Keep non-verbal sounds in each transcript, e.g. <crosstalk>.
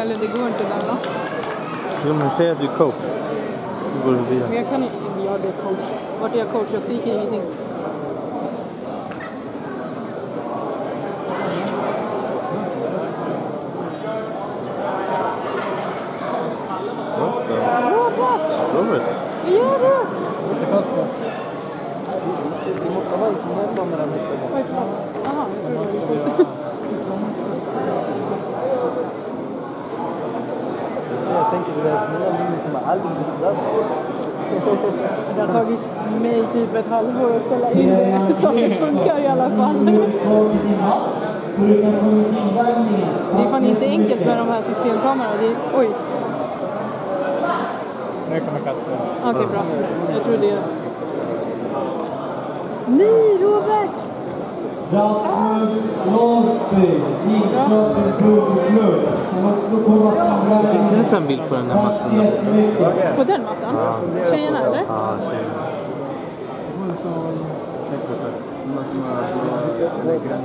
eller det går inte där va? Jo men säg att du är coach. Då går du Men vidare. jag kan inte... Ja, det är coach. Vart är jag coach? Jag skriker ingenting. What the- Robert! Robert? Vad gör du? Vi måste ha informerad om det där nästa gång. Oj, förlåt. Jaha, jag trodde det var <laughs> <laughs> coach. Så jag tänker, du vet, mina minnen kommer aldrig bli sådär bra. Det har tagit mig typ ett halvår att ställa in det <laughs> så det funkar i alla fall. Det är fan inte enkelt med de här systemkamerorna. Det är, oj, Nu kommer Kasper. okej bra. Jag tror det. Nej, Robert! Rasmus Larsby, Lidköping Provklubb. Kan också komma fram Kan du ta en bild på den där mattan där borta? jättemycket. På den mattan? Tjejerna eller? Ja, tjejerna. Någon som har eller grön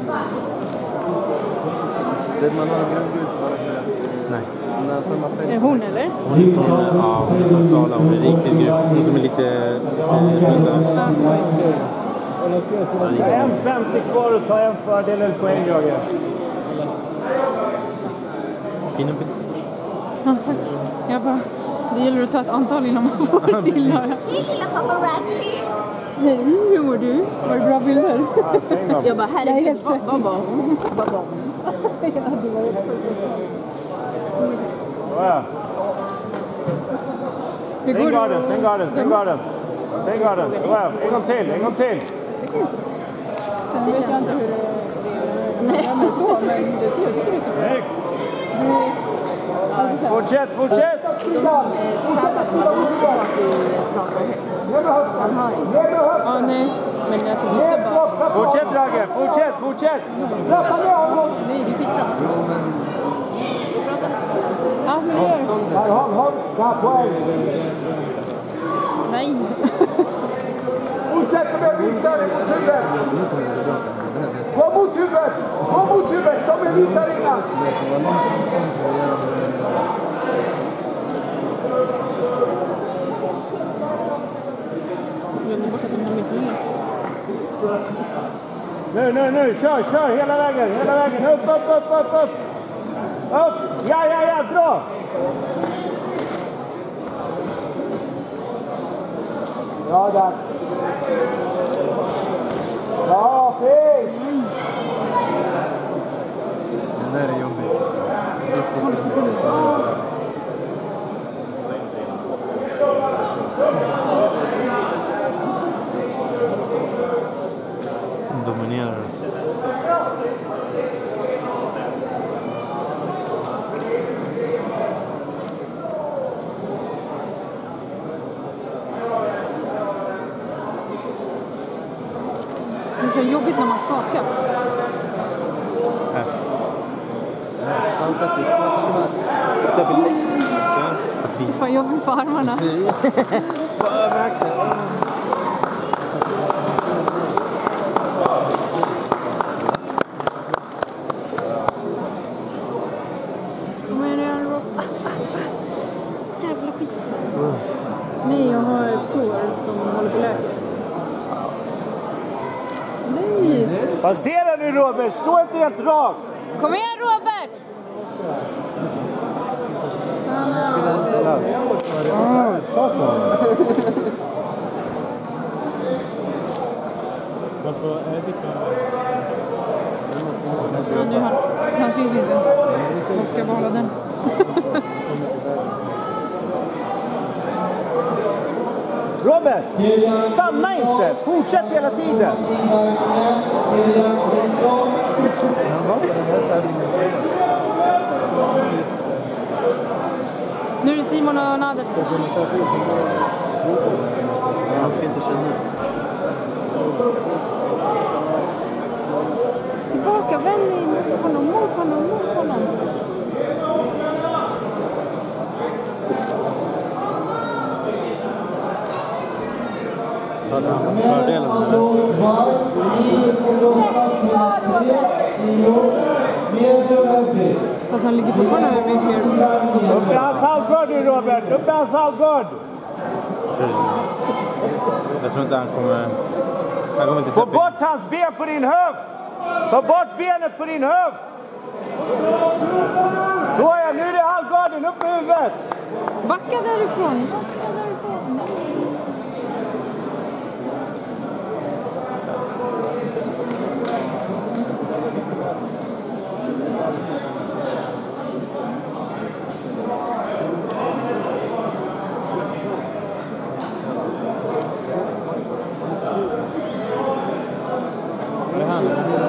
Det man har gröngult bara för att... Nice. När samma Är färg. hon eller? Hon är från, ja, hon är från Sala. Hon är riktigt grym. Hon som är lite... lite mindre. En 50 kvar och ta en fördel eller poäng, Jörgen. Ja, tack. Jag bara, det gäller att ta ett antal innan man får till. Hej, hur mår du? Var det bra bilder? Jag bara, Jag är herregud, helt svettig. vad var hon? Vad var hon? <laughs> Stäng garden, stäng garden, stäng garden. Stäng garden. En gång till, en gång till. Sen vet jag inte hur det Nej. men så, men det ser ut som det Snyggt. Alltså Fortsätt, fortsätt! ja, nej. Men alltså vissa bara, Fortsätt, Ragge, fortsätt, fortsätt! nej det är skitbra. Ja, men det gör avståndet. Nej. Gå mot huvudet! Gå mot huvudet som jag visade innan! Nu, nu, nu, kör, kör hela vägen, hela vägen. Upp, upp, upp, upp, upp! Upp! Ja, ja, ja, dra! Bra där! Bra, fint! Det där är jobbigt. Riktigt jobbigt. Hon dominerar alltså. Det är så jobbigt när man skakar. Stabil. Stabil. är fan för armarna. På ah. Jävla skit. Nej, jag har ett sår som håller på att läka. Nej! Passera nu, Robert! Stå inte helt rakt! Kom igen, Robert! Ja, nu han, han syns inte ens. Varför ska jag behålla den? <laughs> Robert! Stanna inte! Fortsätt hela tiden! Nu är det Simon och Nader. Han ska inte känna. Tillbaka, vänd dig mot honom, mot honom. Hade han fördelen med det? Fast han ligger fortfarande med fler Robert! Upp med hans halvgard! Jag tror inte han kommer... Han kommer inte Få bort hans ben på din höft! Ta bort benet på din höft! Så ja, nu är det halvgarden, upp med huvudet! Backa därifrån. Backa därifrån. Det här nu.